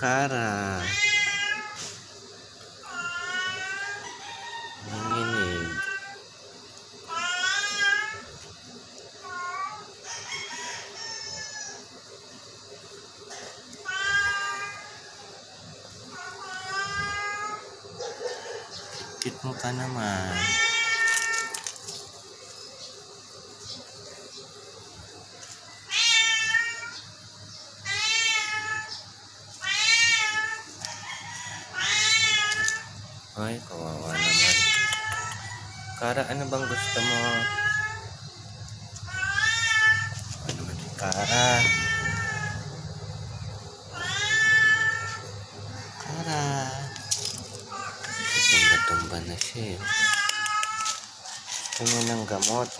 Kara. Nanginig. Kit mo ka Ay, kawawa naman. Kara, ano bang gusto mo? Ano ba ito, Kara? Kara. Tumba-tumba na siya. eh. Mo ng gamot.